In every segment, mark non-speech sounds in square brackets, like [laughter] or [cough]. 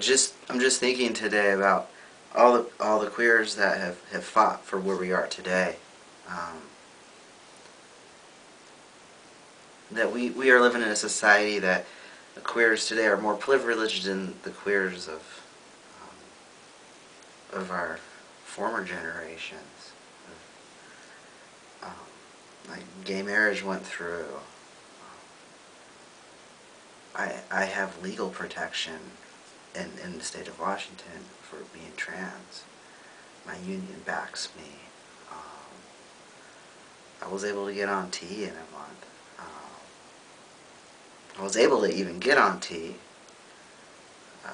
just I'm just thinking today about all the all the queers that have, have fought for where we are today. Um, that we, we are living in a society that the queers today are more privileged than the queers of um, of our former generations. Um, like gay marriage went through. I I have legal protection in, in the state of Washington for being trans. My union backs me. Um, I was able to get on T in a month. Um, I was able to even get on T. Uh,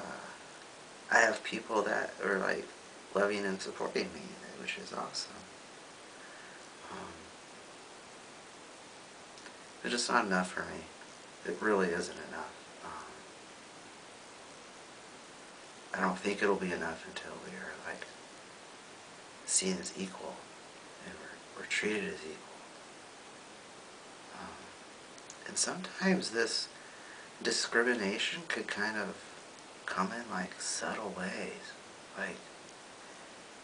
I have people that are like loving and supporting me, which is awesome. Um, it's just not enough for me. It really isn't enough. I don't think it'll be enough until we are like seen as equal and we're, we're treated as equal. Um, and sometimes this discrimination could kind of come in like subtle ways. Like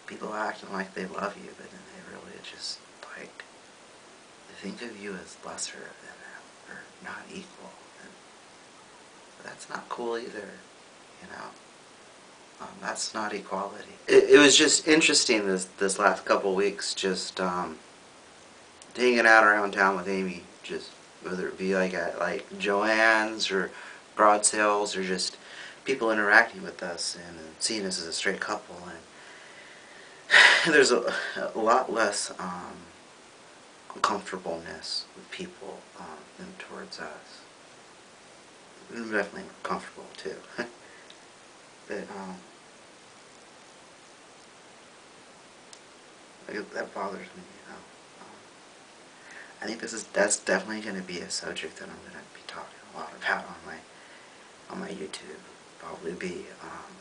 people acting like they love you, but then they really just like think of you as lesser than them or not equal. And that's not cool either, you know. Um, that's not equality. It, it, was just interesting this this last couple weeks, just um, hanging out around town with Amy. Just whether it be like at like Joann's or Broad Sales or just people interacting with us and, seeing us as a straight couple, and [sighs] there's a, a lot less um, comfortableness with people um, than towards us. I'm definitely comfortable too. [laughs] but um, that bothers me, know. Um, I think this is that's definitely going to be a subject that I'm going to be talking a lot about on my on my YouTube. Probably be um,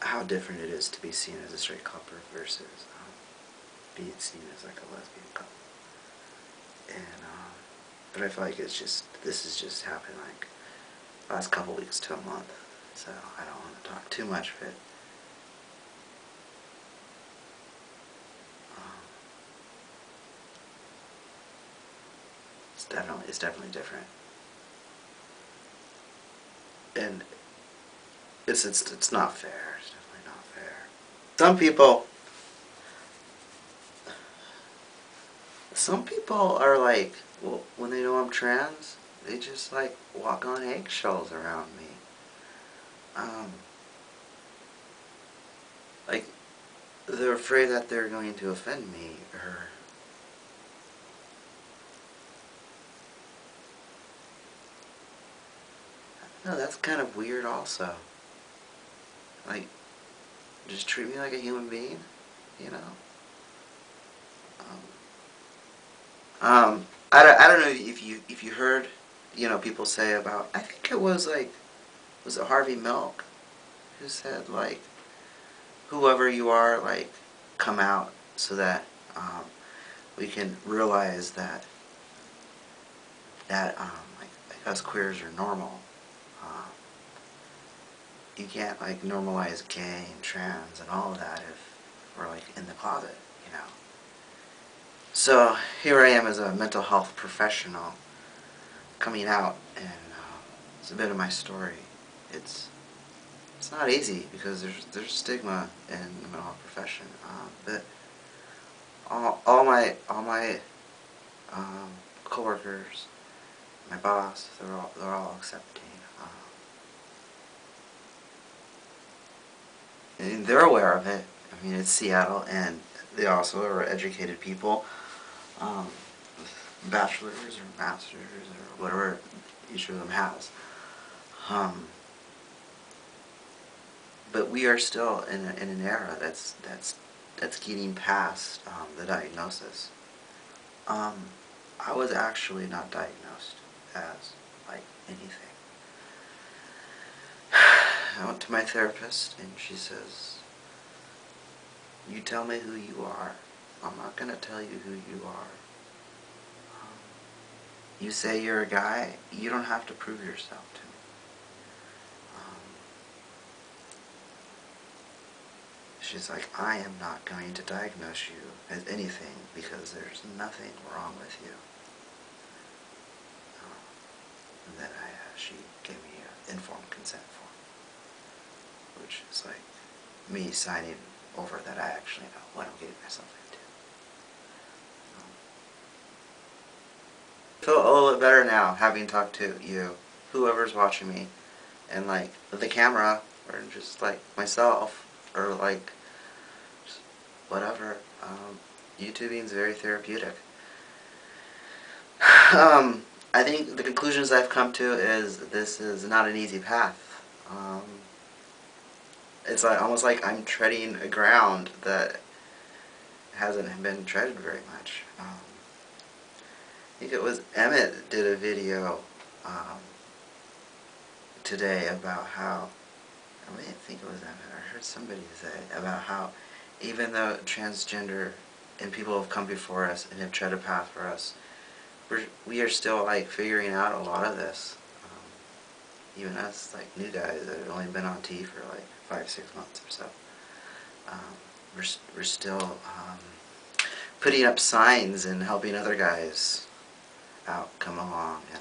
how different it is to be seen as a straight couple versus um, being seen as like a lesbian couple. And um, but I feel like it's just this has just happened like last couple weeks to a month, so I don't want to talk too much of it. Definitely it's definitely different. And it's it's it's not fair. It's definitely not fair. Some people some people are like well, when they know I'm trans, they just like walk on eggshells around me. Um, like they're afraid that they're going to offend me or No, that's kind of weird also. Like, just treat me like a human being, you know? Um, um, I, don't, I don't know if you if you heard, you know, people say about, I think it was like, was it Harvey Milk who said like, whoever you are, like, come out so that um, we can realize that, that um, like, like us queers are normal you can't like normalize gay and trans and all of that if we're like in the closet, you know. So here I am as a mental health professional coming out and uh, it's a bit of my story. It's it's not easy because there's there's stigma in the mental health profession, uh, but all, all my all my um, coworkers, my boss, they're all they're all accepting. And they're aware of it. I mean, it's Seattle, and they also are educated people, um, bachelors or masters or whatever each of them has. Um, but we are still in, a, in an era that's that's that's getting past um, the diagnosis. Um, I was actually not diagnosed as like anything. I went to my therapist and she says, you tell me who you are. I'm not going to tell you who you are. Um, you say you're a guy, you don't have to prove yourself to me. Um, she's like, I am not going to diagnose you as anything because there's nothing wrong with you. Um, and then I, uh, she gave me an informed consent form which is like me signing over that I actually know what I'm getting myself into. Um, feel a little bit better now having talked to you, whoever's watching me, and like the camera, or just like myself, or like whatever. Um, YouTubing is very therapeutic. [sighs] um, I think the conclusions I've come to is this is not an easy path. Um, it's like almost like I'm treading a ground that hasn't been treaded very much. Um, I think it was Emmett did a video um, today about how I I think it was Emmett. I heard somebody say about how even though transgender and people have come before us and have tread a path for us, we're, we are still like figuring out a lot of this. Even us, like new guys that have only been on T for like five, six months or so. Um, we're, we're still um, putting up signs and helping other guys out come along and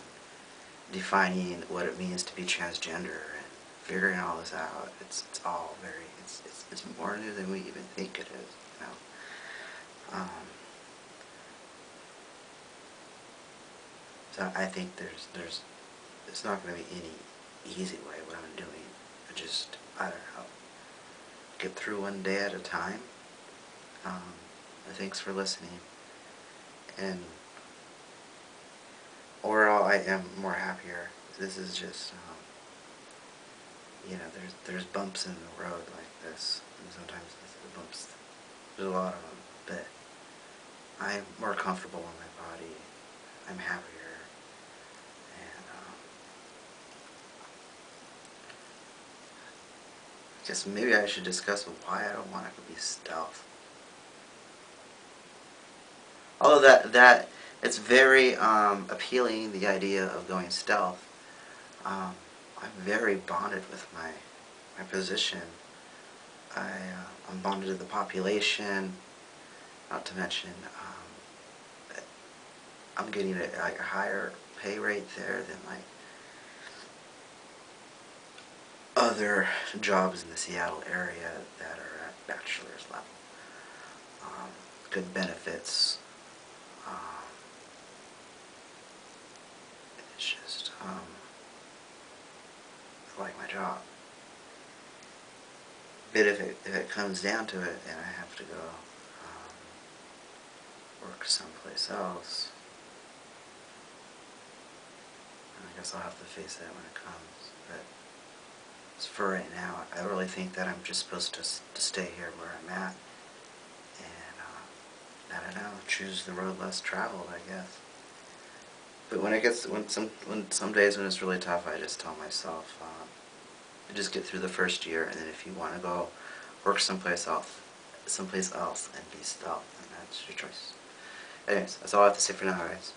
defining what it means to be transgender and figuring all this out. It's, it's all very, it's, it's, it's more new than we even think it is, you know. Um, so I think there's, there's, it's not going to be any easy way what I'm doing. I just, I don't know, get through one day at a time. Um, thanks for listening. And overall, I am more happier. This is just, um, you know, there's there's bumps in the road like this, and sometimes the bumps, there's a lot of them, but I'm more comfortable in my body. I'm happier, and um, I guess maybe I should discuss why I don't want to be stealth. Although that that it's very um, appealing the idea of going stealth. Um, I'm very bonded with my my position. I uh, I'm bonded to the population. Not to mention, um, I'm getting a, a higher pay rate there than like other jobs in the Seattle area that are at bachelor's level. Um, good benefits. Um, it's just, um, I like my job. But if it, if it comes down to it and I have to go um, work someplace else, I guess I'll have to face that when it comes. But for right now, I really think that I'm just supposed to, to stay here where I'm at and, uh, I don't know, choose the road less traveled, I guess. But when it gets, when some, when some days when it's really tough, I just tell myself, um, just get through the first year, and then if you want to go work someplace else, someplace else and be stealth, and that's your choice. Anyways, that's all I have to say for now, guys.